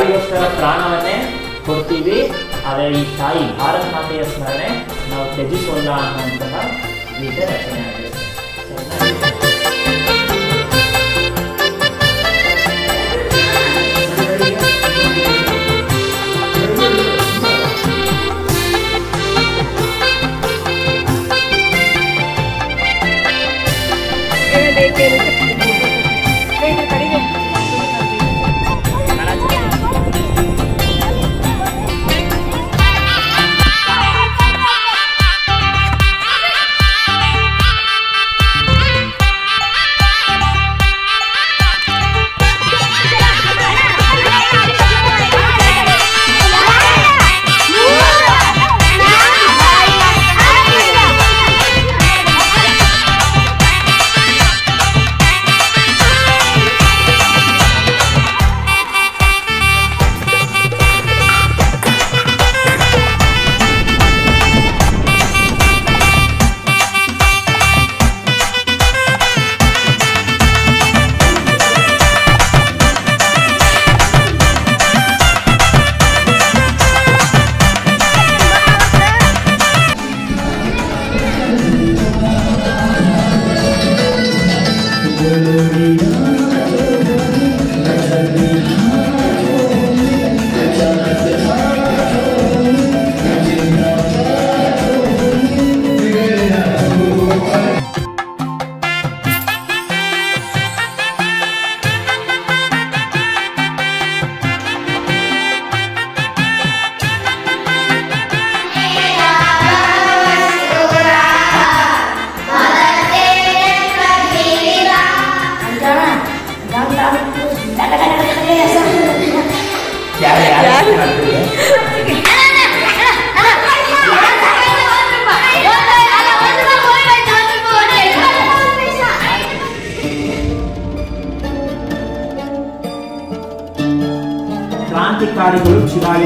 ತಾಯಿಗೋಸ್ಕರ ಪ್ರಾಣವನ್ನೇ ಕೊಡ್ತೀವಿ. ಆದರೆ ಈ ತಾಯಿ ಭಾರತ ಮಾತೆಯ ಸ್ಮರಣೆ ನಾವು ತ್ಯಜಿಸೋಲ್ಲ ಅನ್ನುವಂತಹ ಗೀತೆ ರಚನೆ ಆಗಿದೆ क्रांतिकारी शिवाय